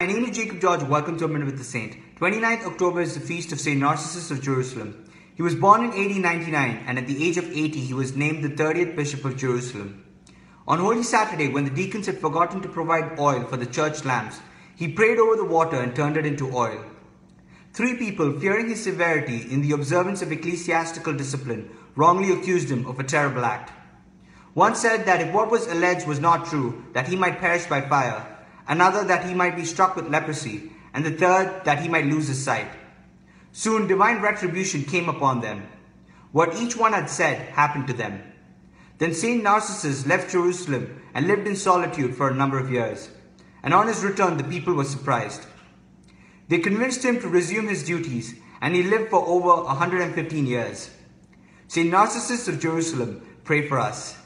My name is Jacob George. Welcome to A Minute with the Saint. 29th October is the feast of St. Narcissus of Jerusalem. He was born in AD 99 and at the age of 80 he was named the 30th Bishop of Jerusalem. On Holy Saturday, when the deacons had forgotten to provide oil for the church lamps, he prayed over the water and turned it into oil. Three people, fearing his severity in the observance of ecclesiastical discipline, wrongly accused him of a terrible act. One said that if what was alleged was not true, that he might perish by fire, another that he might be struck with leprosy, and the third that he might lose his sight. Soon divine retribution came upon them. What each one had said happened to them. Then Saint Narcissus left Jerusalem and lived in solitude for a number of years. And on his return, the people were surprised. They convinced him to resume his duties, and he lived for over 115 years. Saint Narcissus of Jerusalem, pray for us.